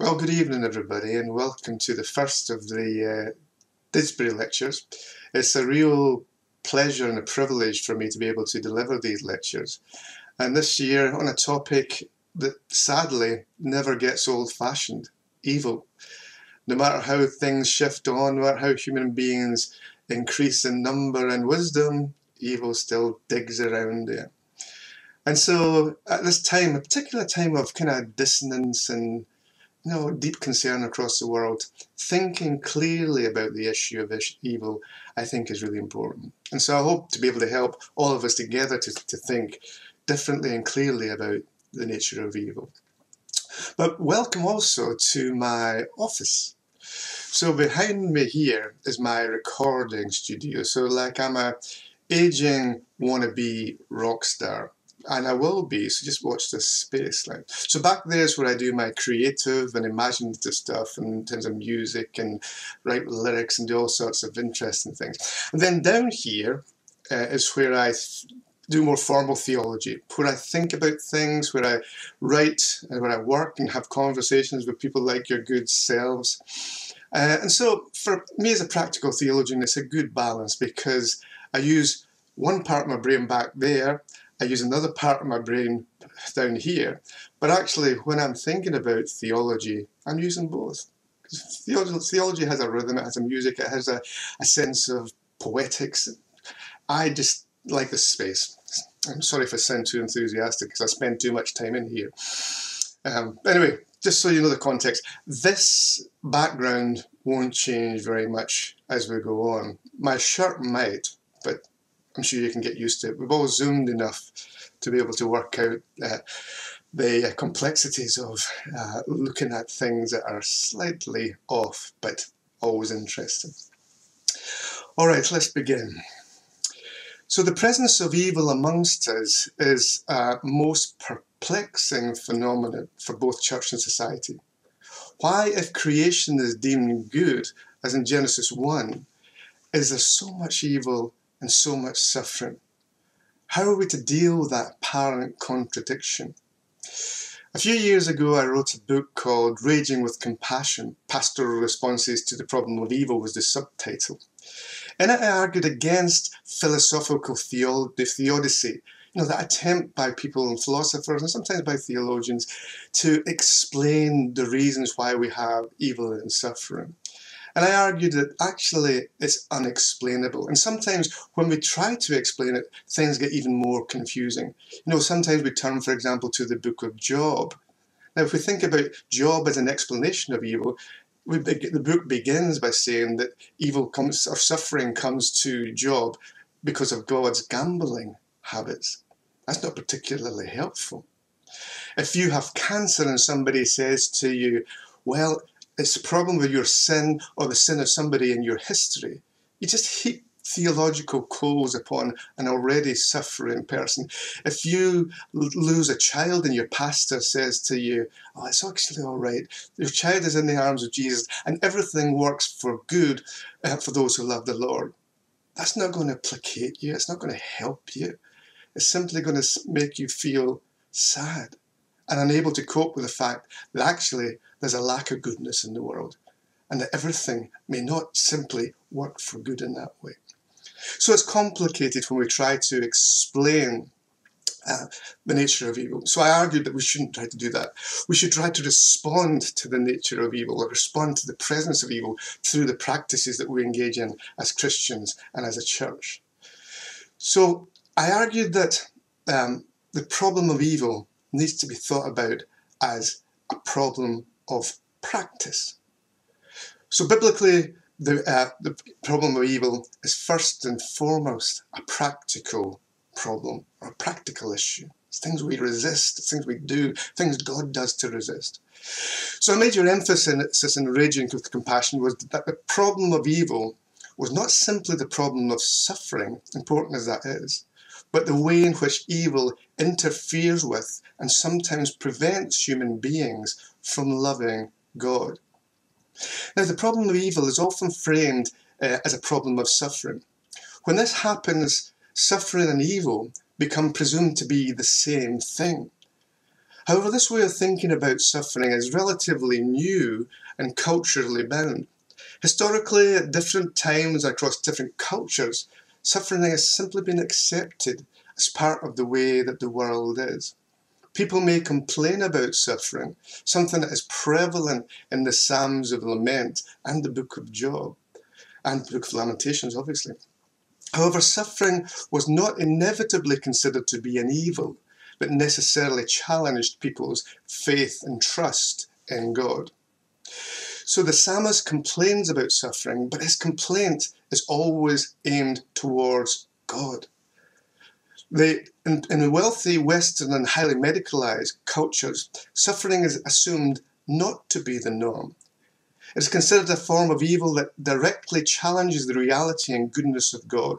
Well, good evening, everybody, and welcome to the first of the uh, Didsbury lectures. It's a real pleasure and a privilege for me to be able to deliver these lectures. And this year on a topic that sadly never gets old fashioned evil. No matter how things shift on, no matter how human beings increase in number and wisdom, evil still digs around there. And so at this time, a particular time of kind of dissonance and you know, deep concern across the world, thinking clearly about the issue of evil, I think is really important. And so I hope to be able to help all of us together to, to think differently and clearly about the nature of evil. But welcome also to my office. So behind me here is my recording studio. So like I'm a aging wannabe rock star and I will be, so just watch this space. Like, so back there is where I do my creative and imaginative stuff in terms of music and write lyrics and do all sorts of interesting things. And then down here uh, is where I do more formal theology, where I think about things, where I write and where I work and have conversations with people like your good selves. Uh, and so for me as a practical theologian, it's a good balance because I use one part of my brain back there I use another part of my brain down here. But actually, when I'm thinking about theology, I'm using both. Theology, has a rhythm, it has a music, it has a, a sense of poetics. I just like this space. I'm sorry if I sound too enthusiastic because I spend too much time in here. Um, anyway, just so you know the context, this background won't change very much as we go on. My shirt might, I'm sure you can get used to it. We've all zoomed enough to be able to work out uh, the complexities of uh, looking at things that are slightly off, but always interesting. All right, let's begin. So the presence of evil amongst us is a most perplexing phenomenon for both church and society. Why, if creation is deemed good, as in Genesis 1, is there so much evil and so much suffering. How are we to deal with that apparent contradiction? A few years ago, I wrote a book called Raging with Compassion Pastoral Responses to the Problem of Evil, was the subtitle. In it, I argued against philosophical theodicy, you know, that attempt by people and philosophers and sometimes by theologians to explain the reasons why we have evil and suffering. And I argued that actually it's unexplainable. And sometimes when we try to explain it, things get even more confusing. You know, sometimes we turn, for example, to the book of Job. Now, if we think about Job as an explanation of evil, we, the book begins by saying that evil comes or suffering comes to Job because of God's gambling habits. That's not particularly helpful. If you have cancer and somebody says to you, well, it's a problem with your sin or the sin of somebody in your history. You just heap theological coals upon an already suffering person. If you lose a child and your pastor says to you, Oh, it's actually all right, your child is in the arms of Jesus and everything works for good uh, for those who love the Lord, that's not going to placate you, it's not going to help you. It's simply going to make you feel sad and unable to cope with the fact that actually there's a lack of goodness in the world and that everything may not simply work for good in that way. So it's complicated when we try to explain uh, the nature of evil. So I argued that we shouldn't try to do that. We should try to respond to the nature of evil or respond to the presence of evil through the practices that we engage in as Christians and as a church. So I argued that um, the problem of evil needs to be thought about as a problem of practice. So biblically, the, uh, the problem of evil is first and foremost a practical problem or a practical issue. It's things we resist, things we do, things God does to resist. So a major emphasis in Raging with Compassion was that the problem of evil was not simply the problem of suffering, important as that is, but the way in which evil interferes with and sometimes prevents human beings from loving God. Now, the problem of evil is often framed uh, as a problem of suffering. When this happens, suffering and evil become presumed to be the same thing. However, this way of thinking about suffering is relatively new and culturally bound. Historically, at different times across different cultures, suffering has simply been accepted as part of the way that the world is. People may complain about suffering, something that is prevalent in the Psalms of Lament and the Book of Job, and the Book of Lamentations, obviously. However, suffering was not inevitably considered to be an evil, but necessarily challenged people's faith and trust in God. So the psalmist complains about suffering, but his complaint is always aimed towards God. The, in, in wealthy Western and highly medicalized cultures, suffering is assumed not to be the norm. It is considered a form of evil that directly challenges the reality and goodness of God.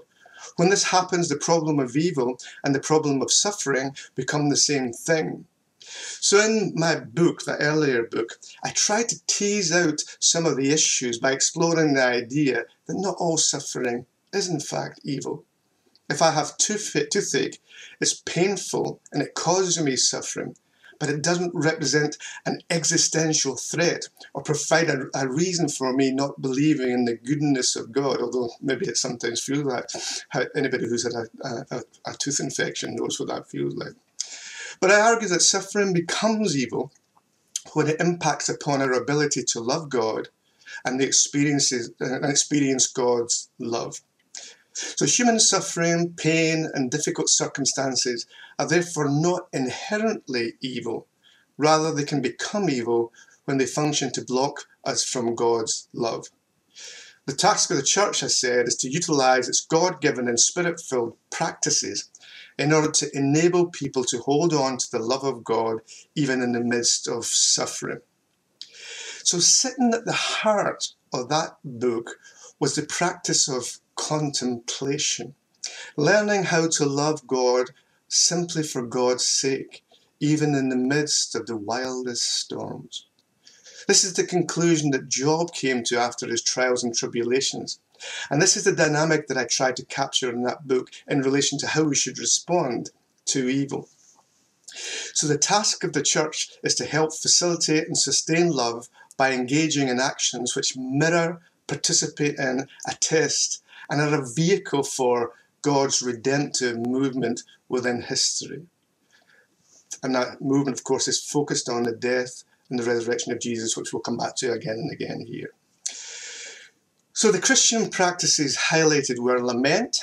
When this happens, the problem of evil and the problem of suffering become the same thing. So in my book, the earlier book, I tried to tease out some of the issues by exploring the idea that not all suffering is in fact evil. If I have toothache, it's painful and it causes me suffering, but it doesn't represent an existential threat or provide a, a, reason for me not believing in the goodness of God, although maybe it sometimes feels like anybody who's had a, a, a tooth infection knows what that feels like. But I argue that suffering becomes evil when it impacts upon our ability to love God and the experiences uh, and experience God's love. So human suffering, pain, and difficult circumstances are therefore not inherently evil. Rather, they can become evil when they function to block us from God's love. The task of the church, I said, is to utilize its God given and spirit filled practices in order to enable people to hold on to the love of God even in the midst of suffering. So, sitting at the heart of that book was the practice of contemplation, learning how to love God simply for God's sake, even in the midst of the wildest storms. This is the conclusion that Job came to after his trials and tribulations. And this is the dynamic that I tried to capture in that book in relation to how we should respond to evil. So, the task of the church is to help facilitate and sustain love by engaging in actions which mirror, participate in, attest, and are a vehicle for God's redemptive movement within history. And that movement, of course, is focused on the death and the resurrection of Jesus, which we'll come back to again and again here. So the Christian practices highlighted were lament,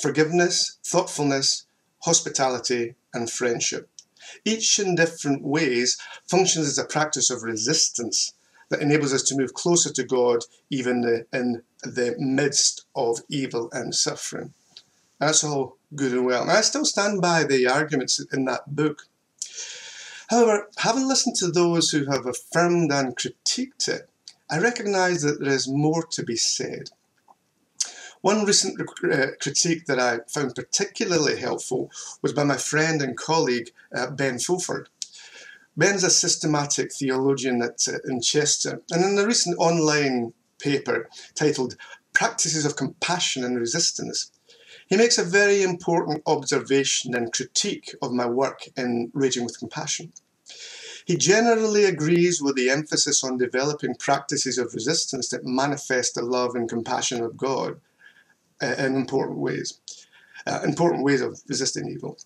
forgiveness, thoughtfulness, hospitality, and friendship. Each in different ways functions as a practice of resistance that enables us to move closer to God even in the midst of evil and suffering. That's all good and well. And I still stand by the arguments in that book. However, having listened to those who have affirmed and critiqued it, I recognise that there is more to be said. One recent uh, critique that I found particularly helpful was by my friend and colleague uh, Ben Fulford. Ben's a systematic theologian at, uh, in Chester, and in a recent online paper titled Practices of Compassion and Resistance, he makes a very important observation and critique of my work in Raging with Compassion. He generally agrees with the emphasis on developing practices of resistance that manifest the love and compassion of God uh, in important ways, uh, important ways of resisting evil.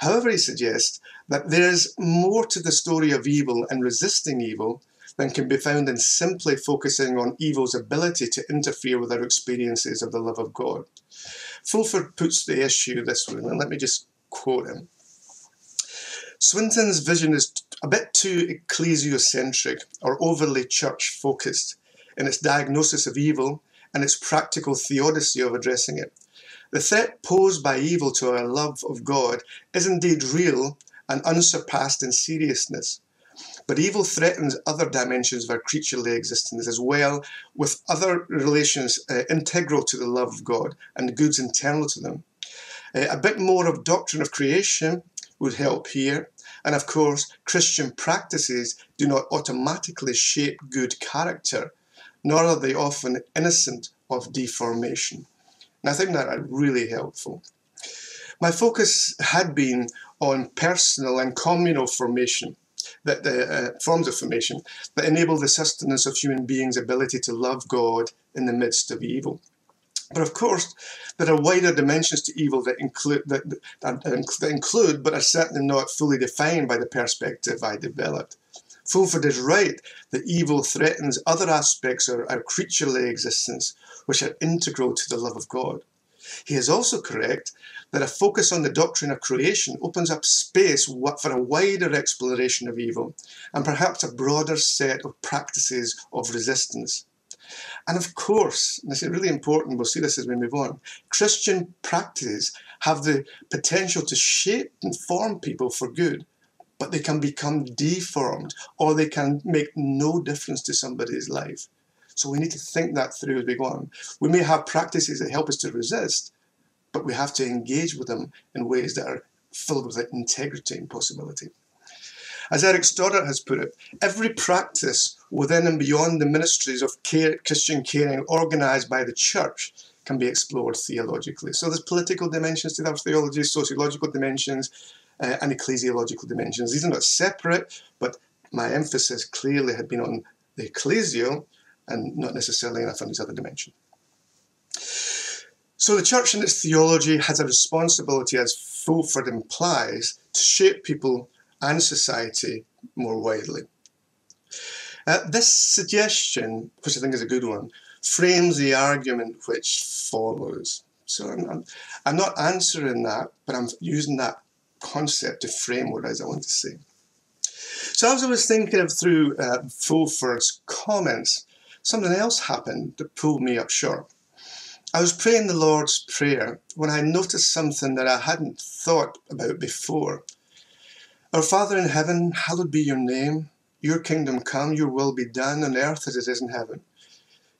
However, he suggests that there is more to the story of evil and resisting evil than can be found in simply focusing on evil's ability to interfere with our experiences of the love of God. Fulford puts the issue this way, and let me just quote him. Swinton's vision is a bit too ecclesiocentric or overly church focused in its diagnosis of evil and its practical theodicy of addressing it. The threat posed by evil to our love of God is indeed real and unsurpassed in seriousness. But evil threatens other dimensions of our creaturely existence as well, with other relations uh, integral to the love of God and goods internal to them. Uh, a bit more of doctrine of creation would help here. And of course, Christian practices do not automatically shape good character, nor are they often innocent of deformation. And I think that really helpful. My focus had been on personal and communal formation, that the uh, forms of formation that enable the sustenance of human beings' ability to love God in the midst of evil. But of course, there are wider dimensions to evil that include that, that, that include, but are certainly not fully defined by the perspective I developed. Fulford is right that evil threatens other aspects of our creaturely existence, which are integral to the love of God. He is also correct that a focus on the doctrine of creation opens up space for a wider exploration of evil and perhaps a broader set of practices of resistance. And of course, and this is really important, we'll see this as we move on, Christian practices have the potential to shape and form people for good, but they can become deformed or they can make no difference to somebody's life. So we need to think that through as we go on. We may have practices that help us to resist, but we have to engage with them in ways that are filled with integrity and possibility. As Eric Stoddart has put it, every practice within and beyond the ministries of care, Christian caring organised by the church can be explored theologically. So there's political dimensions to that theology, sociological dimensions, uh, and ecclesiological dimensions. These are not separate, but my emphasis clearly had been on the ecclesial and not necessarily enough on these other dimensions. So the church and its theology has a responsibility, as Fulford implies, to shape people and society more widely. Uh, this suggestion, which I think is a good one, frames the argument which follows. So I'm, I'm, I'm not answering that, but I'm using that concept to frame what it is I want to say. So as I was thinking of through uh, Fulford's comments, something else happened that pulled me up short. I was praying the Lord's Prayer when I noticed something that I hadn't thought about before. Our Father in heaven, hallowed be your name. Your kingdom come, your will be done on earth as it is in heaven.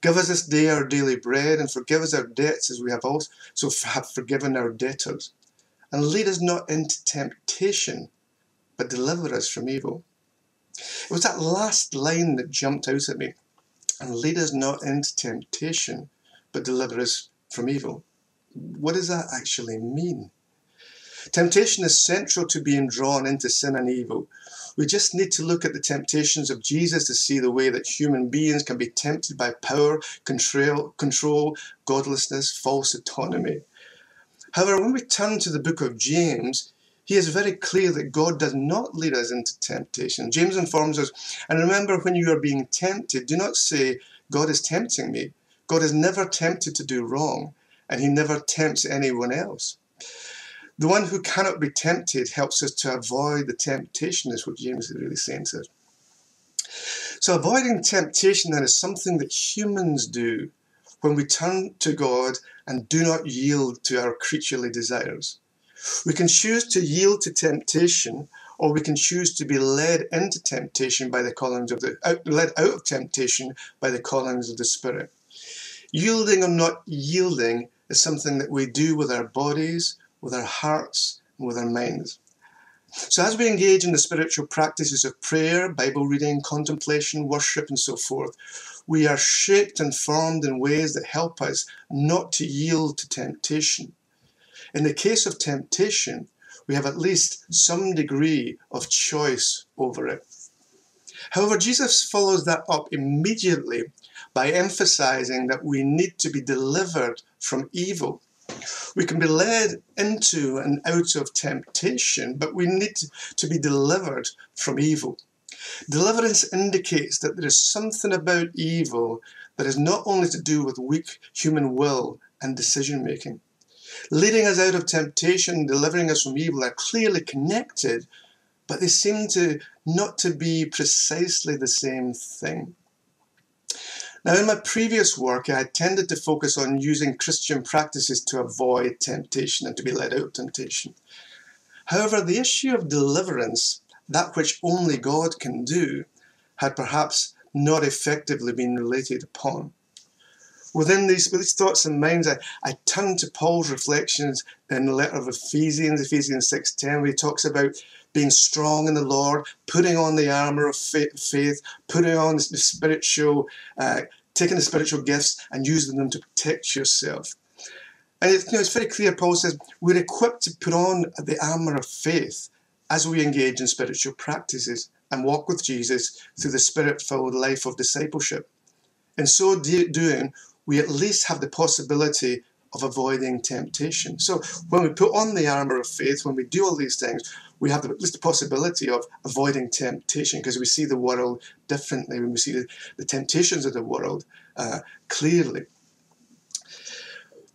Give us this day our daily bread, and forgive us our debts as we have also so have forgiven our debtors. And lead us not into temptation, but deliver us from evil. It was that last line that jumped out at me. And lead us not into temptation, but deliver us from evil. What does that actually mean? Temptation is central to being drawn into sin and evil. We just need to look at the temptations of Jesus to see the way that human beings can be tempted by power, control, control godlessness, false autonomy. However, when we turn to the book of James, he is very clear that God does not lead us into temptation. James informs us, and remember when you are being tempted, do not say, God is tempting me. God is never tempted to do wrong, and he never tempts anyone else. The one who cannot be tempted helps us to avoid the temptation, is what James is really saying to us. So, avoiding temptation then is something that humans do when we turn to God and do not yield to our creaturely desires. We can choose to yield to temptation, or we can choose to be led into temptation by the callings of the out, led out of temptation by the callings of the Spirit. Yielding or not yielding is something that we do with our bodies, with our hearts, and with our minds. So, as we engage in the spiritual practices of prayer, Bible reading, contemplation, worship, and so forth, we are shaped and formed in ways that help us not to yield to temptation. In the case of temptation, we have at least some degree of choice over it. However, Jesus follows that up immediately by emphasizing that we need to be delivered from evil. We can be led into and out of temptation, but we need to be delivered from evil. Deliverance indicates that there is something about evil that is not only to do with weak human will and decision making. Leading us out of temptation and delivering us from evil are clearly connected, but they seem to not to be precisely the same thing. Now, in my previous work, I tended to focus on using Christian practices to avoid temptation and to be led out of temptation. However, the issue of deliverance, that which only God can do, had perhaps not effectively been related upon. Within these, with these thoughts and minds, I, I turn to Paul's reflections in the letter of Ephesians, Ephesians 6.10, where he talks about being strong in the Lord, putting on the armour of faith, putting on the spiritual, uh, taking the spiritual gifts and using them to protect yourself. And it's, you know, it's very clear, Paul says, we're equipped to put on the armour of faith as we engage in spiritual practices and walk with Jesus through the spirit filled life of discipleship. In so doing, we at least have the possibility of avoiding temptation. So when we put on the armour of faith, when we do all these things, we have at least the possibility of avoiding temptation because we see the world differently, when we see the, the temptations of the world uh, clearly.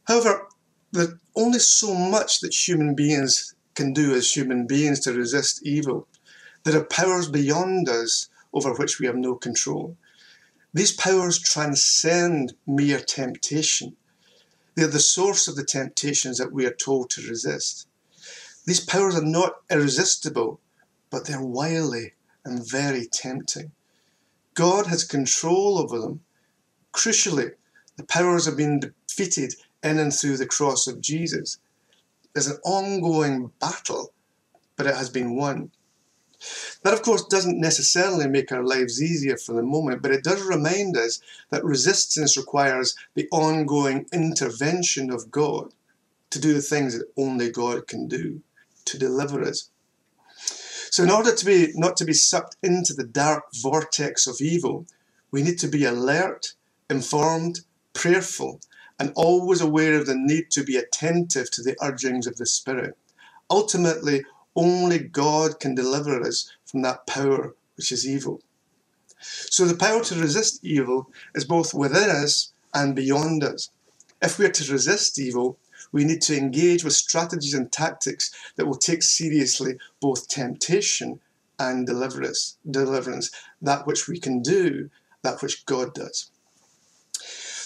However, there's only so much that human beings can do as human beings to resist evil. There are powers beyond us over which we have no control. These powers transcend mere temptation. They're the source of the temptations that we are told to resist. These powers are not irresistible, but they're wily and very tempting. God has control over them. Crucially, the powers have been defeated in and through the cross of Jesus. There's an ongoing battle, but it has been won. That, of course, doesn't necessarily make our lives easier for the moment, but it does remind us that resistance requires the ongoing intervention of God to do the things that only God can do, to deliver us. So, in order to be not to be sucked into the dark vortex of evil, we need to be alert, informed, prayerful, and always aware of the need to be attentive to the urgings of the Spirit. Ultimately, only God can deliver us from that power which is evil. So the power to resist evil is both within us and beyond us. If we are to resist evil, we need to engage with strategies and tactics that will take seriously both temptation and deliverance, deliverance, that which we can do, that which God does.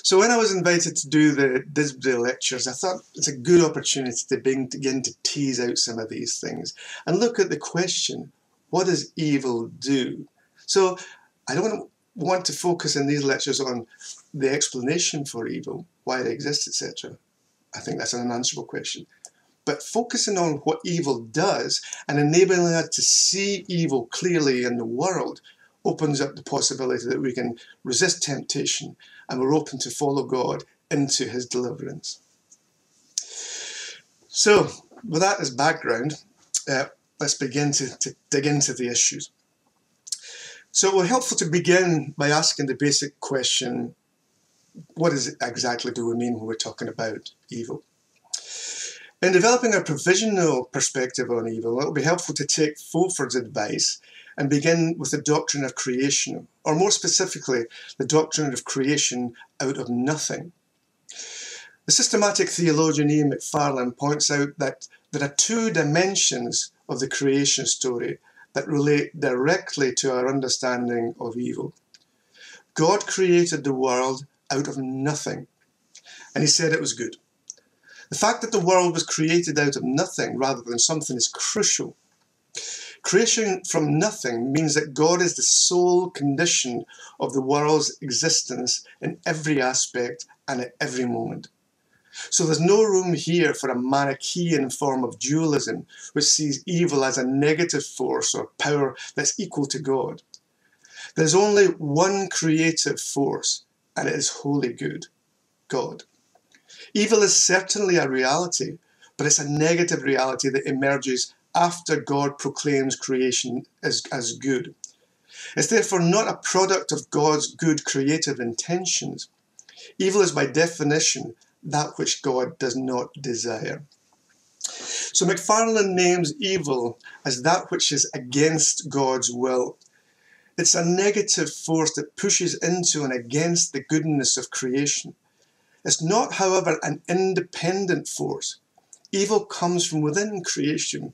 So when I was invited to do the Didsbury lectures, I thought it's a good opportunity to begin to tease out some of these things and look at the question, what does evil do? So I don't want to focus in these lectures on the explanation for evil, why it exists, etc. I think that's an unanswerable question. But focusing on what evil does and enabling us to see evil clearly in the world opens up the possibility that we can resist temptation and we're open to follow God into his deliverance. So, with that as background, uh, let's begin to, to dig into the issues. So, it will helpful to begin by asking the basic question what is exactly do we mean when we're talking about evil? In developing a provisional perspective on evil, it will be helpful to take Fulford's advice and begin with the doctrine of creation, or more specifically, the doctrine of creation out of nothing. The systematic theologian Ian McFarland points out that there are two dimensions of the creation story that relate directly to our understanding of evil. God created the world out of nothing, and he said it was good. The fact that the world was created out of nothing rather than something is crucial Creation from nothing means that God is the sole condition of the world's existence in every aspect and at every moment. So there's no room here for a Manichaean form of dualism which sees evil as a negative force or power that's equal to God. There's only one creative force, and it is wholly good God. Evil is certainly a reality, but it's a negative reality that emerges after God proclaims creation as, as good. It's therefore not a product of God's good creative intentions. Evil is by definition that which God does not desire. So McFarland names evil as that which is against God's will. It's a negative force that pushes into and against the goodness of creation. It's not, however, an independent force. Evil comes from within creation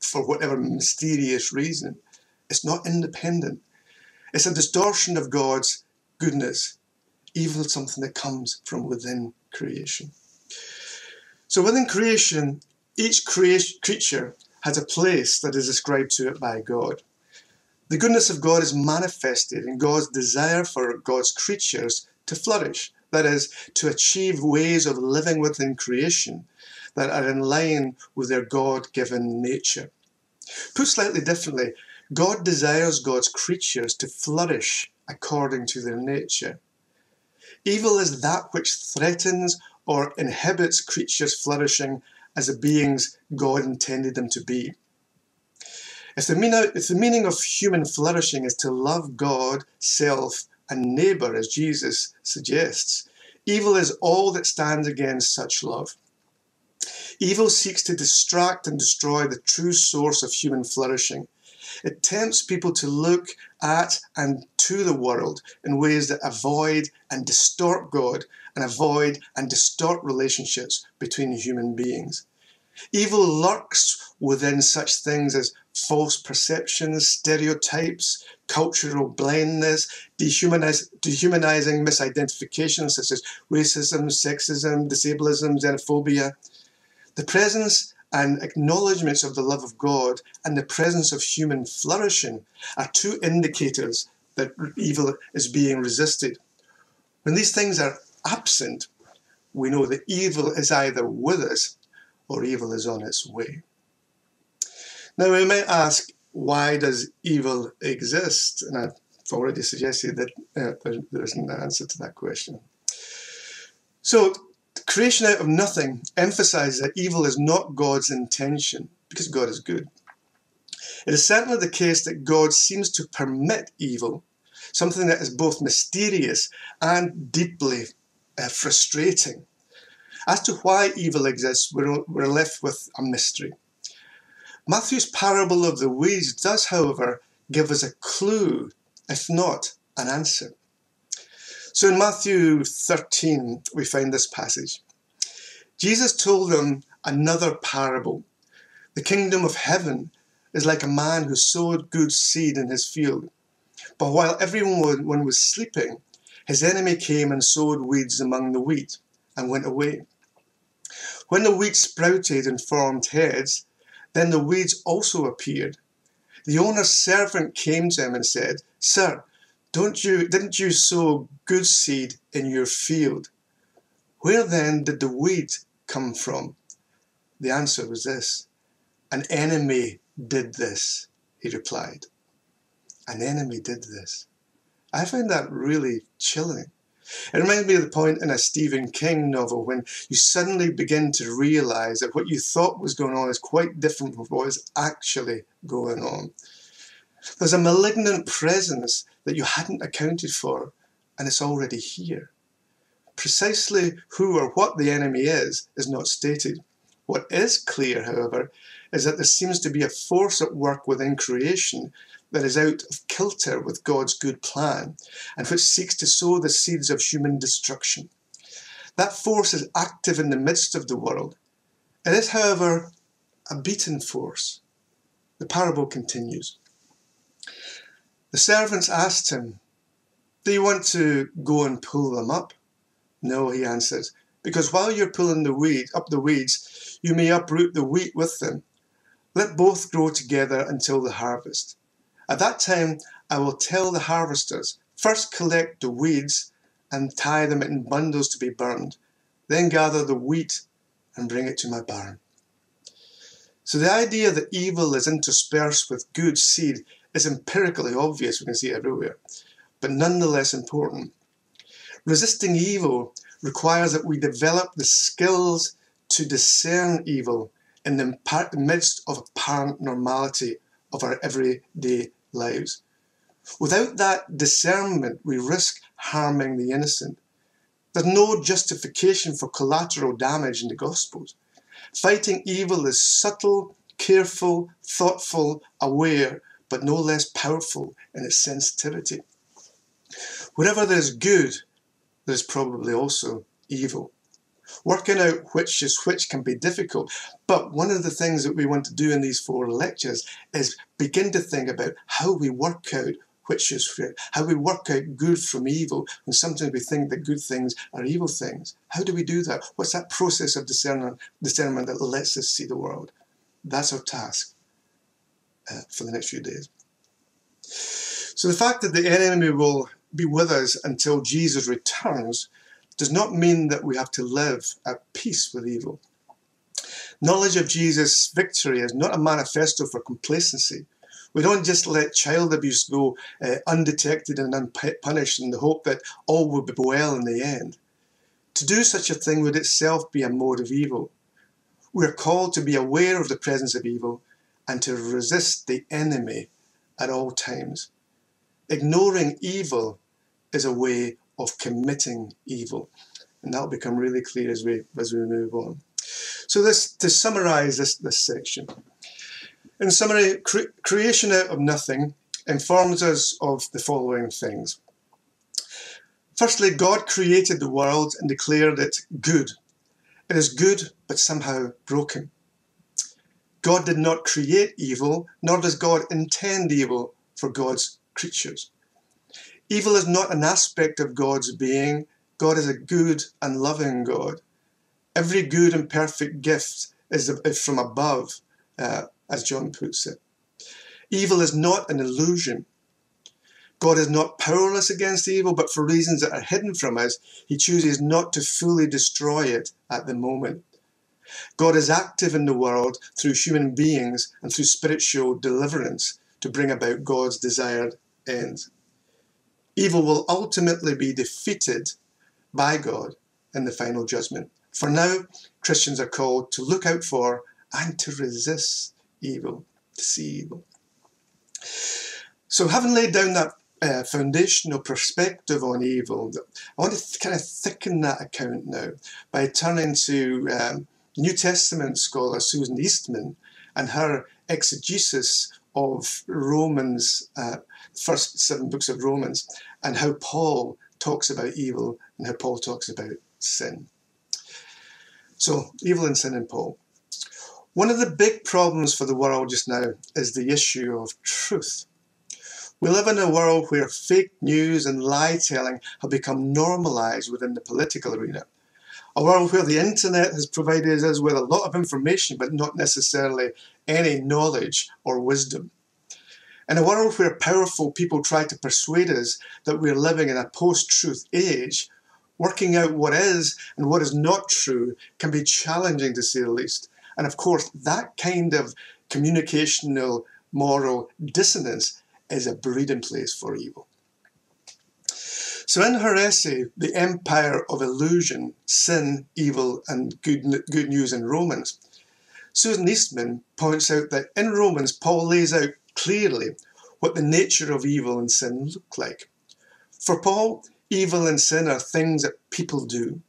for whatever mysterious reason. It's not independent. It's a distortion of God's goodness. Evil is something that comes from within creation. So within creation, each creature has a place that is ascribed to it by God. The goodness of God is manifested in God's desire for God's creatures to flourish, that is, to achieve ways of living within creation that are in line with their God given nature. Put slightly differently, God desires God's creatures to flourish according to their nature. Evil is that which threatens or inhibits creatures flourishing as the beings God intended them to be. If the, meaning, if the meaning of human flourishing is to love God, self, and neighbour, as Jesus suggests, evil is all that stands against such love. Evil seeks to distract and destroy the true source of human flourishing. It tempts people to look at and to the world in ways that avoid and distort God and avoid and distort relationships between human beings. Evil lurks within such things as false perceptions, stereotypes, cultural blindness, dehumanizing misidentifications such as racism, sexism, disableism, xenophobia. The presence and acknowledgements of the love of God and the presence of human flourishing are two indicators that evil is being resisted. When these things are absent, we know that evil is either with us or evil is on its way. Now we may ask, why does evil exist? And I've already suggested that uh, there, isn't an answer to that question. So, creation out of nothing emphasizes that evil is not God's intention, because God is good. It is certainly the case that God seems to permit evil, something that is both mysterious and deeply uh, frustrating. As to why evil exists, we're, we're left with a mystery. Matthew's parable of the weeds does, however, give us a clue, if not an answer. So in Matthew 13, we find this passage. Jesus told them another parable. The kingdom of heaven is like a man who sowed good seed in his field. But while everyone was sleeping, his enemy came and sowed weeds among the wheat and went away. When the wheat sprouted and formed heads, then the weeds also appeared. The owner's servant came to him and said, Sir, don't you, didn't you sow good seed in your field? Where then did the weed come from? The answer was this An enemy did this, he replied. An enemy did this. I find that really chilling. It reminds me of the point in a Stephen King novel when you suddenly begin to realize that what you thought was going on is quite different from what is actually going on. There's a malignant presence that you hadn't accounted for, and it's already here. Precisely who or what the enemy is is not stated. What is clear, however, is that there seems to be a force at work within creation that is out of kilter with God's good plan and which seeks to sow the seeds of human destruction. That force is active in the midst of the world. It is, however, a beaten force. The parable continues. The servants asked him, Do you want to go and pull them up? No, he answered, because while you're pulling the weed up the weeds, you may uproot the wheat with them. Let both grow together until the harvest. At that time, I will tell the harvesters, first collect the weeds and tie them in bundles to be burned, then gather the wheat and bring it to my barn. So the idea that evil is interspersed with good seed is empirically obvious, we can see it everywhere, but nonetheless important. Resisting evil requires that we develop the skills to discern evil in the midst of apparent normality of our everyday lives. Without that discernment, we risk harming the innocent. There's no justification for collateral damage in the Gospels. Fighting evil is subtle, careful, thoughtful, aware, but no less powerful in its sensitivity. Wherever there is good, there is probably also evil. Working out which is which can be difficult, but one of the things that we want to do in these four lectures is begin to think about how we work out which is which, how we work out good from evil, and sometimes we think that good things are evil things. How do we do that? What's that process of discernment, discernment that lets us see the world? That's our task uh, for the next few days. So the fact that the enemy will be with us until Jesus returns does not mean that we have to live at peace with evil. Knowledge of Jesus' victory is not a manifesto for complacency. We don't just let child abuse go uh, undetected and unpunished in the hope that all will be well in the end. To do such a thing would itself be a mode of evil. We are called to be aware of the presence of evil and to resist the enemy at all times. Ignoring evil is a way of committing evil. And that'll become really clear as we as we move on. So this to summarize this, this section. In summary, cre creation out of nothing informs us of the following things. Firstly, God created the world and declared it good. It is good, but somehow broken. God did not create evil, nor does God intend evil for God's creatures. Evil is not an aspect of God's being. God is a good and loving God. Every good and perfect gift is from above, uh, as John puts it. Evil is not an illusion. God is not powerless against evil, but for reasons that are hidden from us, he chooses not to fully destroy it at the moment. God is active in the world through human beings and through spiritual deliverance to bring about God's desired ends. Evil will ultimately be defeated by God in the final judgment. For now, Christians are called to look out for and to resist evil, to see evil. So, having laid down that uh, foundational perspective on evil, I want to kind of thicken that account now by turning to um, New Testament scholar Susan Eastman and her exegesis of Romans, uh, first seven books of Romans, and how Paul talks about evil and how Paul talks about sin. So, evil and sin in Paul. One of the big problems for the world just now is the issue of truth. We live in a world where fake news and lie telling have become normalized within the political arena. A world where the internet has provided us with a lot of information but not necessarily any knowledge or wisdom. In a world where powerful people try to persuade us that we're living in a post truth age, working out what is and what is not true can be challenging to say the least. And of course, that kind of communicational moral dissonance is a breeding place for evil. So, in her essay, The Empire of Illusion Sin, Evil, and Good, Good News in Romans, Susan Eastman points out that in Romans, Paul lays out clearly what the nature of evil and sin look like. For Paul, evil and sin are things that people do,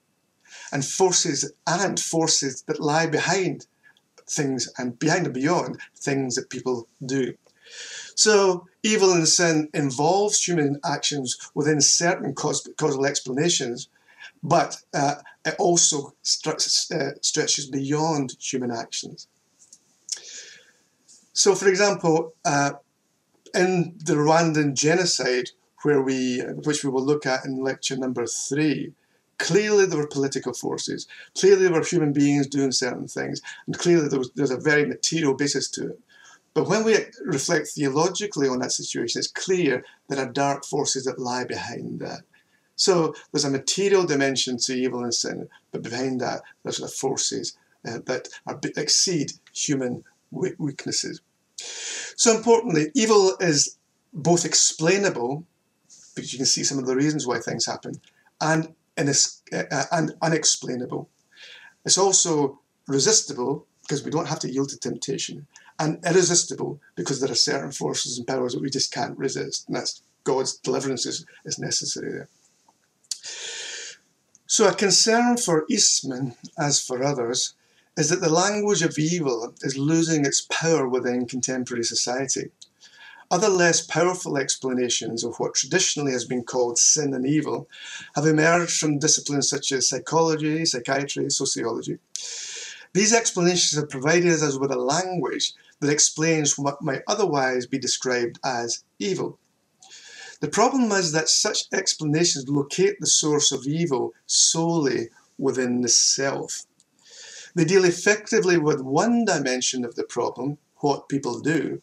and forces and forces that lie behind things and behind and beyond things that people do. So, evil and sin involves human actions within certain causal explanations, but uh, it also uh, stretches beyond human actions. So, for example, uh, in the Rwandan genocide, where we, which we will look at in lecture number three, clearly there were political forces, clearly there were human beings doing certain things, and clearly there was, there's a very material basis to it. But when we reflect theologically on that situation, it's clear there are dark forces that lie behind that. So there's a material dimension to evil and sin, but behind that, there's the forces uh, that are, exceed human weaknesses. So importantly, evil is both explainable, because you can see some of the reasons why things happen, and, uh, and unexplainable. It's also resistible, because we don't have to yield to temptation and irresistible because there are certain forces and powers that we just can't resist. And that's God's deliverance is, is necessary there. So, a concern for Eastman, as for others, is that the language of evil is losing its power within contemporary society. Other less powerful explanations of what traditionally has been called sin and evil have emerged from disciplines such as psychology, psychiatry, sociology. These explanations have provided us with a language that explains what might otherwise be described as evil. The problem is that such explanations locate the source of evil solely within the self. They deal effectively with one dimension of the problem, what people do,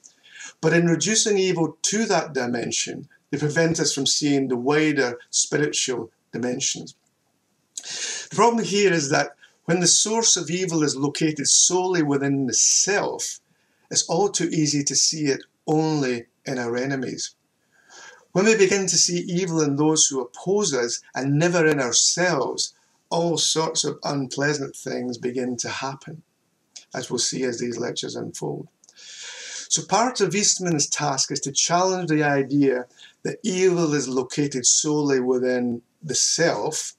but in reducing evil to that dimension, they prevent us from seeing the wider spiritual dimensions. The problem here is that when the source of evil is located solely within the self, it's all too easy to see it only in our enemies. When we begin to see evil in those who oppose us and never in ourselves, all sorts of unpleasant things begin to happen, as we'll see as these lectures unfold. So part of Eastman's task is to challenge the idea that evil is located solely within the self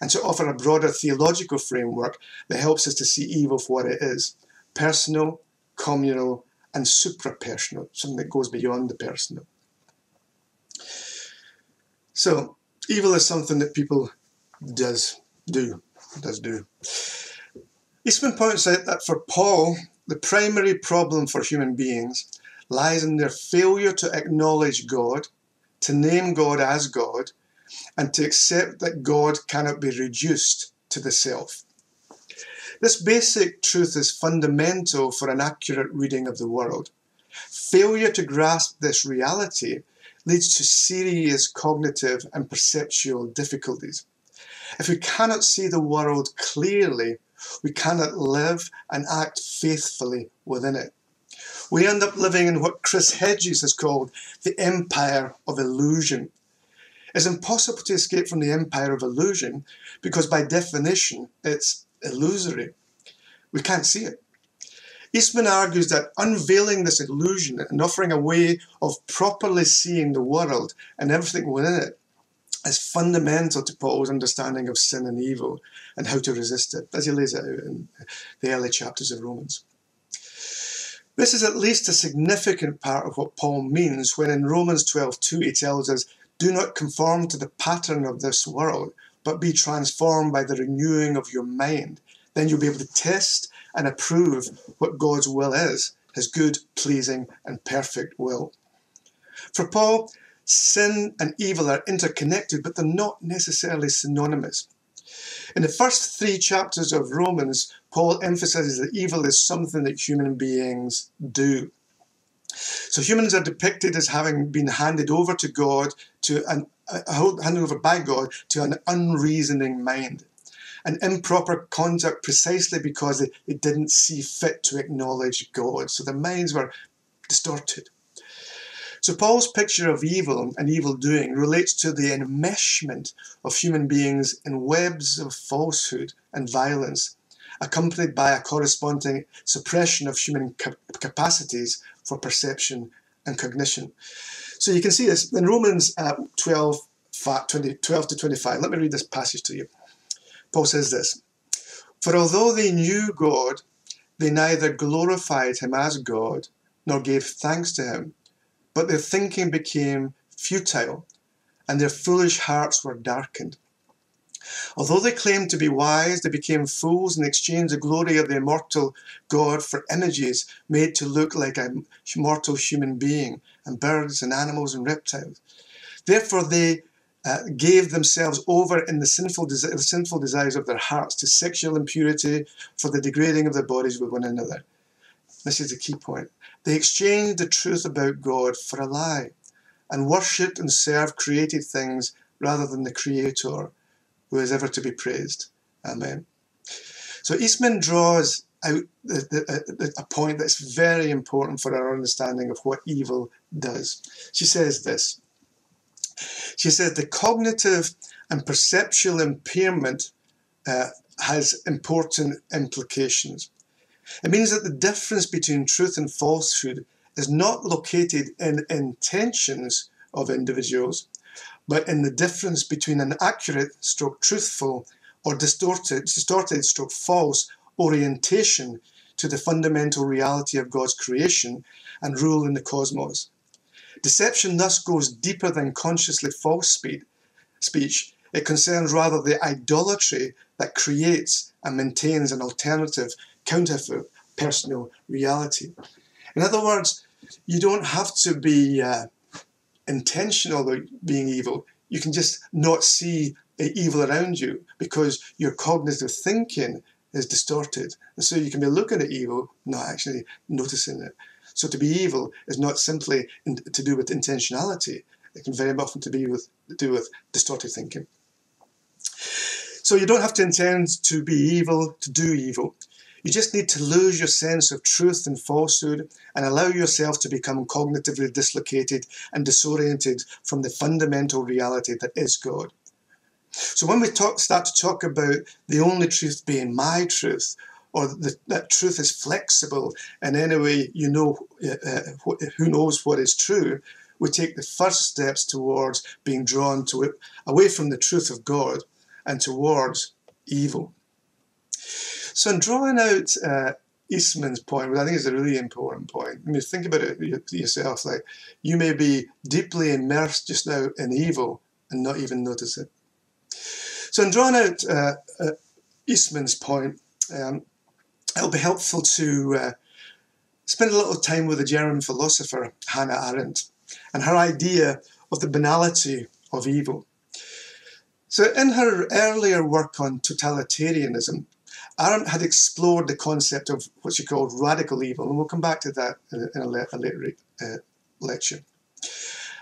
and to offer a broader theological framework that helps us to see evil for what it is personal, communal, and suprapersonal, something that goes beyond the personal. So, evil is something that people does do, does do. Eastman points out that for Paul, the primary problem for human beings lies in their failure to acknowledge God, to name God as God, and to accept that God cannot be reduced to the self. This basic truth is fundamental for an accurate reading of the world. Failure to grasp this reality leads to serious cognitive and perceptual difficulties. If we cannot see the world clearly, we cannot live and act faithfully within it. We end up living in what Chris Hedges has called the empire of illusion. It's impossible to escape from the empire of illusion because, by definition, it's illusory. We can't see it. Eastman argues that unveiling this illusion and offering a way of properly seeing the world and everything within it is fundamental to Paul's understanding of sin and evil and how to resist it, as he lays it out in the early chapters of Romans. This is at least a significant part of what Paul means when in Romans 12:2 he tells us, Do not conform to the pattern of this world, but be transformed by the renewing of your mind. Then you'll be able to test and approve what God's will is, his good, pleasing, and perfect will. For Paul, sin and evil are interconnected, but they're not necessarily synonymous. In the first three chapters of Romans, Paul emphasizes that evil is something that human beings do. So humans are depicted as having been handed over to God, to an, uh, handed over by God to an unreasoning mind. An improper conduct precisely because they, they didn't see fit to acknowledge God. So their minds were distorted. So Paul's picture of evil and evil doing relates to the enmeshment of human beings in webs of falsehood and violence, accompanied by a corresponding suppression of human capacities for perception and cognition. So you can see this in Romans uh, 12, 20, 12 to 25. Let me read this passage to you. Paul says this For although they knew God, they neither glorified him as God nor gave thanks to him but their thinking became futile, and their foolish hearts were darkened. Although they claimed to be wise, they became fools and exchanged the glory of the immortal God for images made to look like a mortal human being, and birds and animals and reptiles. Therefore, they uh, gave themselves over in the sinful, desi- the sinful desires of their hearts to sexual impurity for the degrading of their bodies with one another. This is the key point. They exchanged the truth about God for a lie and worshipped and served created things rather than the Creator who is ever to be praised. Amen. So Eastman draws out the, the, a point that's very important for our understanding of what evil does. She says this. She says the cognitive and perceptual impairment uh, has important implications. It means that the difference between truth and falsehood is not located in intentions of individuals, but in the difference between an accurate stroke truthful or distorted, distorted stroke false orientation to the fundamental reality of God's creation and rule in the cosmos. Deception thus goes deeper than consciously false speed, speech. It concerns rather the idolatry that creates and maintains an alternative counterfeit personal reality. In other words, you don't have to be uh, intentional about being evil. You can just not see evil around you because your cognitive thinking is distorted. And so you can be looking at evil, not actually noticing it. So to be evil is not simply in, to do with intentionality. It can very often to be with do with distorted thinking. So you don't have to intend to be evil to do evil. You just need to lose your sense of truth and falsehood and allow yourself to become cognitively dislocated and disoriented from the fundamental reality that is God. So when we talk, start to talk about the only truth being my truth, or the, that truth is flexible, and anyway, you know, uh, uh who knows what is true, we take the first steps towards being drawn to it, away from the truth of God and towards evil. So in drawing out uh, Eastman's point, which I think is a really important point. I mean, think about it yourself. Like you may be deeply immersed just now in evil and not even notice it. So in drawing out uh, uh, Eastman's point, um, it'll be helpful to uh, spend a little time with the German philosopher Hannah Arendt and her idea of the banality of evil. So, in her earlier work on totalitarianism, Arendt had explored the concept of what she called radical evil, and we'll come back to that in a, later uh, lecture,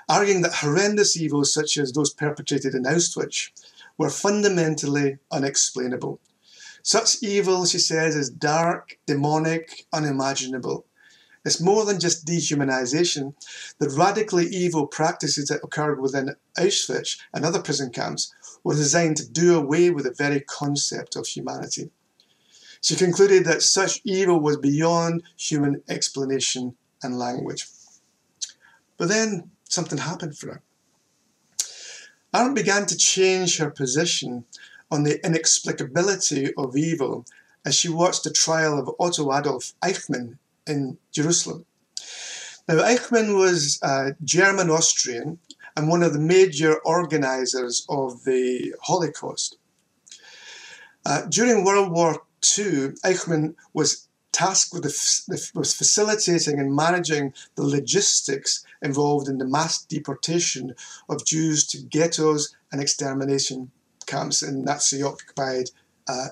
arguing that horrendous evils such as those perpetrated in Auschwitz were fundamentally unexplainable. Such evil, she says, is dark, demonic, unimaginable. It's more than just dehumanization. The radically evil practices that occurred within Auschwitz and other prison camps were designed to do away with the very concept of humanity. She concluded that such evil was beyond human explanation and language. But then something happened for her. Arendt began to change her position on the inexplicability of evil as she watched the trial of Otto Adolf Eichmann in Jerusalem. Now, Eichmann was a German Austrian and one of the major organizers of the Holocaust. Uh, during World War II, Eichmann was tasked with, the, with facilitating and managing the logistics involved in the mass deportation of Jews to ghettos and extermination camps in Nazi occupied uh,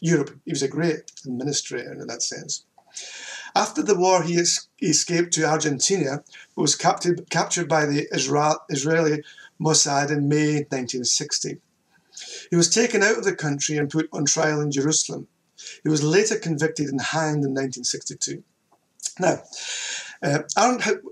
Europe. He was a great administrator in that sense. After the war, he, es he escaped to Argentina, but was captured, captured by the Israel Israeli Mossad in May 1960. He was taken out of the country and put on trial in Jerusalem. He was later convicted and hanged in 1962. Now, uh,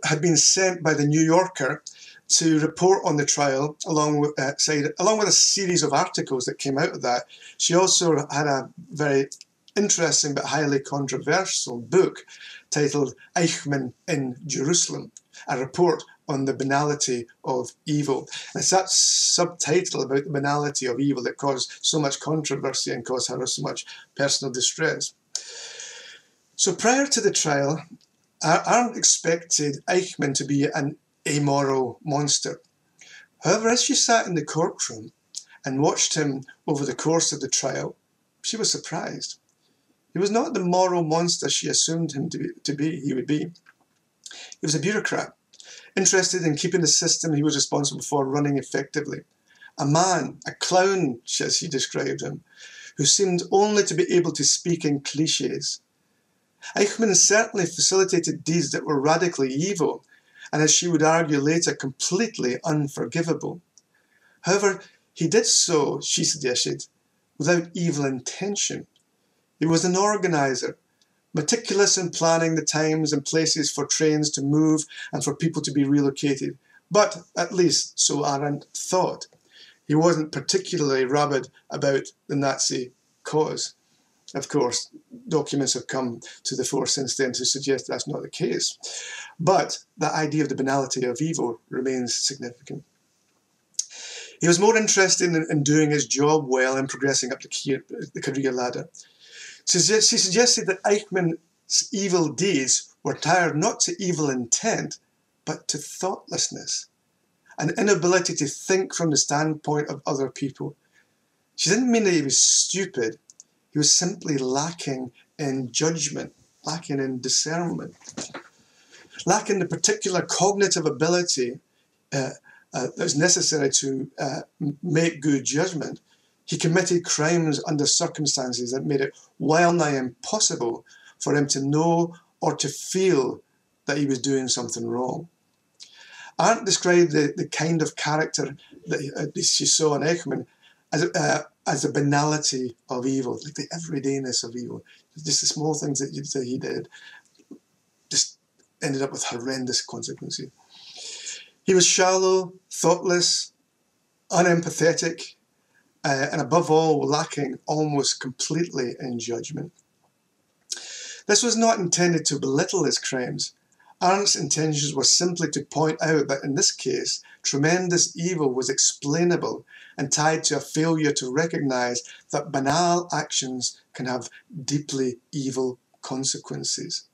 had been sent by the New Yorker to report on the trial along with, uh, along with a series of articles that came out of that. She also had a very interesting but highly controversial book titled Eichmann in Jerusalem, a report on the banality of evil. And it's that subtitle about the banality of evil that caused so much controversy and caused her so much personal distress. So prior to the trial, Arendt expected Eichmann to be an amoral monster. However, as she sat in the courtroom and watched him over the course of the trial, she was surprised. He was not the moral monster she assumed him to be, to be he would be. He was a bureaucrat, interested in keeping the system he was responsible for running effectively. A man, a clown, as she described him, who seemed only to be able to speak in cliches. Eichmann certainly facilitated deeds that were radically evil, and as she would argue later, completely unforgivable. However, he did so, she suggested, without evil intention. He was an organizer, meticulous in planning the times and places for trains to move and for people to be relocated. But at least, so Arendt thought, he wasn't particularly rabid about the Nazi cause. Of course, documents have come to the fore since then to suggest that's not the case. But the idea of the banality of evil remains significant. He was more interested in, in doing his job well and progressing up the, the career ladder. She, suggested that Eichmann's evil deeds were tied not to evil intent, but to thoughtlessness, an inability to think from the standpoint of other people. She didn't mean that he was stupid, he was simply lacking in judgment, lacking in discernment, lacking the particular cognitive ability uh, uh, that's necessary to uh, make good judgment. He committed crimes under circumstances that made it well nigh impossible for him to know or to feel that he was doing something wrong. Arendt described the, the kind of character that uh, she saw in Eichmann as, uh, as a banality of evil, like the everydayness of evil. Just the small things that, you, that he did just ended up with horrendous consequences. He was shallow, thoughtless, unempathetic, uh, and above all, lacking almost completely in judgment. This was not intended to belittle his crimes. Arendt's intentions were simply to point out that in this case, tremendous evil was explainable and tied to a failure to recognize that banal actions can have deeply evil consequences.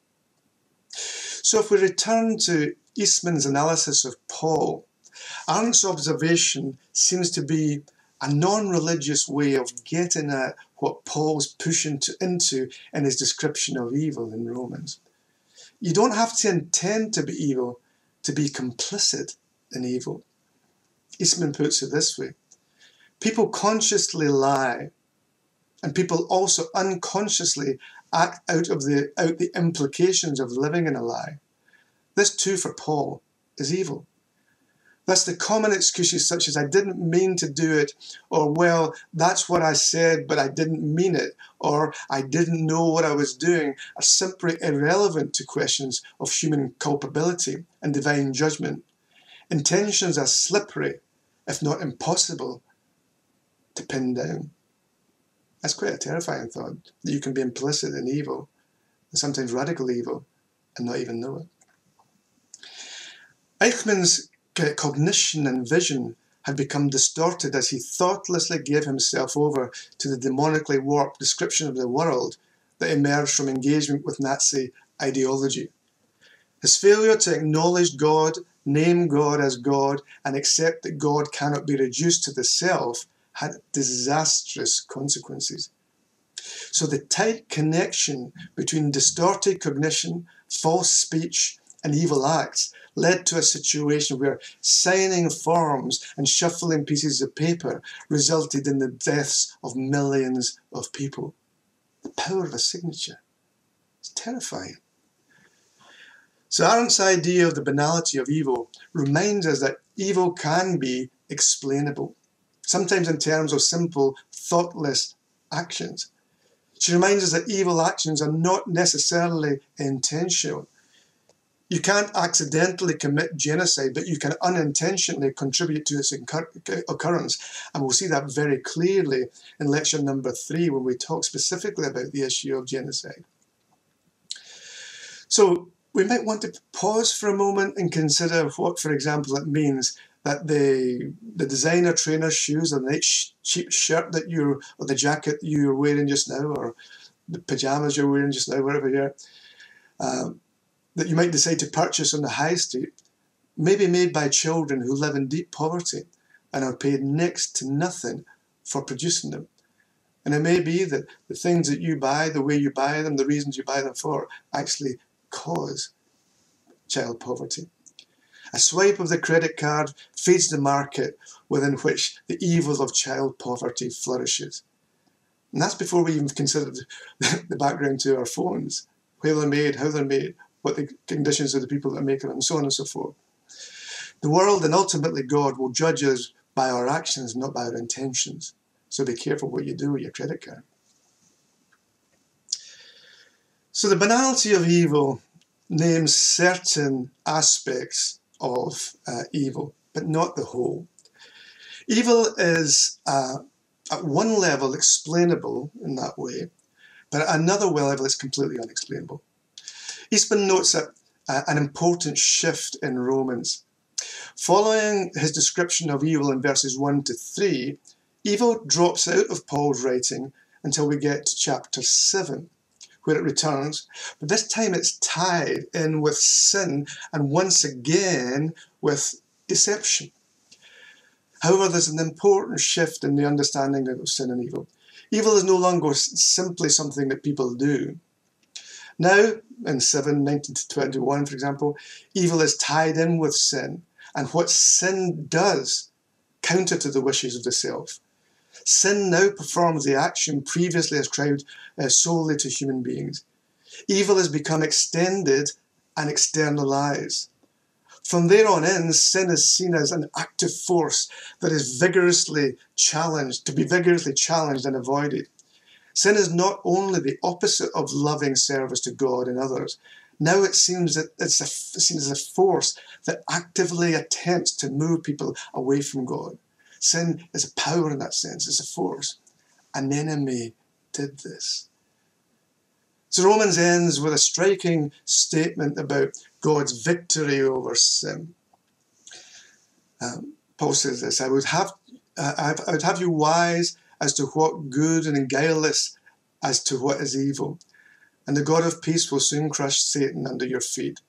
So if we return to Eastman's analysis of Paul, Arendt's observation seems to be a non-religious way of getting at what Paul's pushing to, into in his description of evil in Romans. You don't have to intend to be evil to be complicit in evil. Eastman puts it this way. People consciously lie and people also unconsciously act out of the out the implications of living in a lie. This too for Paul is evil. Thus the common excuses such as I didn't mean to do it, or well, that's what I said, but I didn't mean it, or I didn't know what I was doing are simply irrelevant to questions of human culpability and divine judgment. Intentions are slippery, if not impossible, to pin down. That's quite a terrifying thought, that you can be implicit in evil, and sometimes radical evil, and not even know it. Eichmann's cognition and vision had become distorted as he thoughtlessly gave himself over to the demonically warped description of the world that emerged from engagement with Nazi ideology. His failure to acknowledge God, name God as God, and accept that God cannot be reduced to the self had disastrous consequences. So the tight connection between distorted cognition, false speech, and evil acts led to a situation where signing forms and shuffling pieces of paper resulted in the deaths of millions of people. The power of a signature is terrifying. So Arendt's idea of the banality of evil reminds us that evil can be explainable, sometimes in terms of simple, thoughtless actions. She reminds us that evil actions are not necessarily intentional, you can't accidentally commit genocide, but you can unintentionally contribute to its occurrence. And we'll see that very clearly in lecture number three when we talk specifically about the issue of genocide. So we might want to pause for a moment and consider what, for example, it means that the the designer trainer shoes or the cheap shirt that you're or the jacket you're wearing just now or the pajamas you're wearing just now, wherever you're. Um, that you might decide to purchase on the high street may be made by children who live in deep poverty and are paid next to nothing for producing them. And it may be that the things that you buy, the way you buy them, the reasons you buy them for, actually cause child poverty. A swipe of the credit card feeds the market within which the evil of child poverty flourishes. And that's before we even considered the background to our phones, where they're made, how they're made, what the conditions of the people that make it, and so on and so forth. The world and ultimately God will judge us by our actions, not by our intentions. So be careful what you do with your credit card. So the banality of evil names certain aspects of uh, evil, but not the whole. Evil is uh, at one level explainable in that way, but at another level it's completely unexplainable. Eastman notes a, an important shift in Romans. Following his description of evil in verses 1 to 3, evil drops out of Paul's writing until we get to chapter 7, where it returns. But this time it's tied in with sin and once again with deception. However, there's an important shift in the understanding of sin and evil. Evil is no longer simply something that people do. Now, in 7, 19 to 21, for example, evil is tied in with sin, and what sin does, counter to the wishes of the self. Sin now performs the action previously ascribed uh, solely to human beings. Evil has become extended and externalized. From there on in, sin is seen as an active force that is vigorously challenged, to be vigorously challenged and avoided. Sin is not only the opposite of loving service to God and others. Now it seems that it's a, seen a force that actively attempts to move people away from God. Sin is a power in that sense, it's a force. An enemy did this. So Romans ends with a striking statement about God's victory over sin. Um, Paul says this I would have uh, I would have you wise as to what good and guileless as to what is evil. And the God of peace will soon crush Satan under your feet.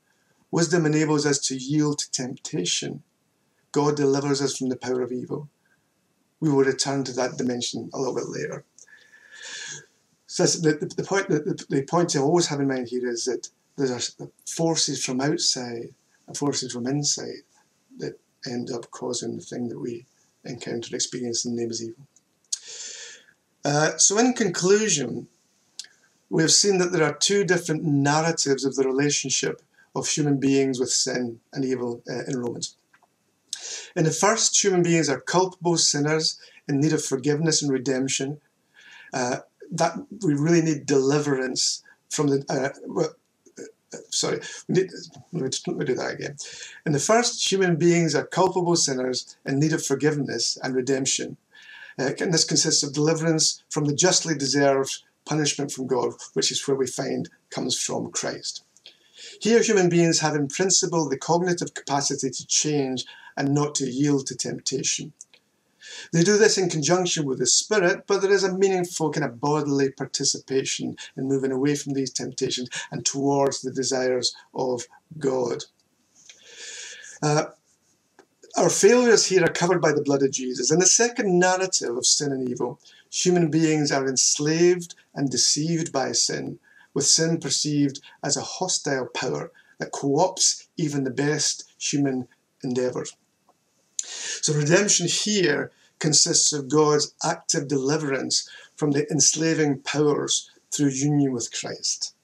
Wisdom enables us to yield to temptation. God delivers us from the power of evil. We will return to that dimension a little bit later. So the, the, the, point the, the point to always have in mind here is that there are forces from outside and forces from inside that end up causing the thing that we encounter and experience in the name of evil. Uh, so in conclusion, we have seen that there are two different narratives of the relationship of human beings with sin and evil uh, in Romans. In the first, human beings are culpable sinners in need of forgiveness and redemption. Uh, that we really need deliverance from the. Uh, well, uh, sorry, we need, let me do that again. In the first, human beings are culpable sinners in need of forgiveness and redemption. Uh, and this consists of deliverance from the justly deserved punishment from God, which is where we find comes from Christ. Here, human beings have in principle the cognitive capacity to change and not to yield to temptation. They do this in conjunction with the Spirit, but there is a meaningful kind of bodily participation in moving away from these temptations and towards the desires of God. Uh, our failures here are covered by the blood of Jesus. In the second narrative of sin and evil, human beings are enslaved and deceived by sin, with sin perceived as a hostile power that co opts even the best human endeavours. So, redemption here consists of God's active deliverance from the enslaving powers through union with Christ.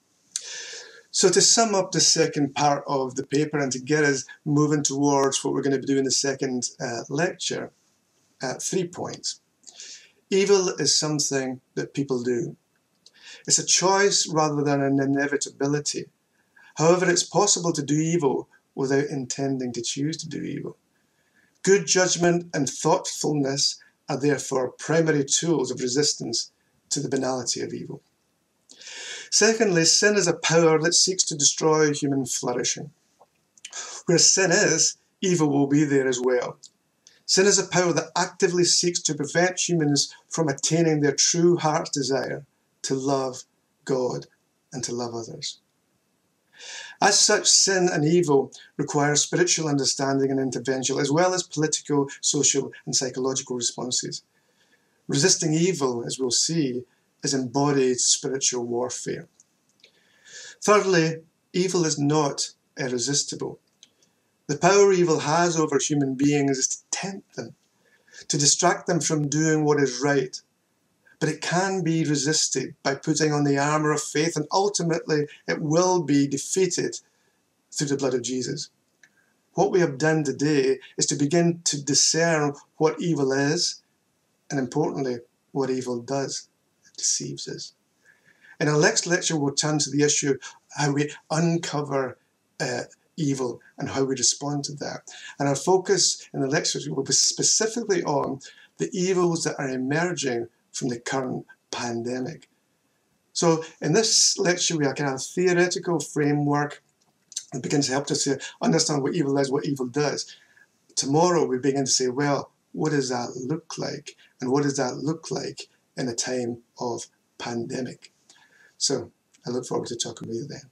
So to sum up the second part of the paper and to get us moving towards what we're going to do in the second uh, lecture, uh, three points. Evil is something that people do. It's a choice rather than an inevitability. However, it's possible to do evil without intending to choose to do evil. Good judgment and thoughtfulness are therefore primary tools of resistance to the banality of evil. Secondly, sin is a power that seeks to destroy human flourishing. Where sin is, evil will be there as well. Sin is a power that actively seeks to prevent humans from attaining their true heart's desire to love God and to love others. As such, sin and evil require spiritual understanding and intervention, as well as political, social, and psychological responses. Resisting evil, as we'll see, is embodied spiritual warfare. Thirdly, evil is not irresistible. The power evil has over human beings is to tempt them, to distract them from doing what is right. But it can be resisted by putting on the armour of faith, and ultimately it will be defeated through the blood of Jesus. What we have done today is to begin to discern what evil is, and importantly, what evil does deceives us. In our next lecture, we'll turn to the issue of how we uncover uh, evil and how we respond to that. And our focus in the lecture will be specifically on the evils that are emerging from the current pandemic. So in this lecture, we have kind of a theoretical framework that begins to help us to understand what evil is, what evil does. Tomorrow, we begin to say, well, what does that look like? And what does that look like in a time of pandemic. So I look forward to talking with you then.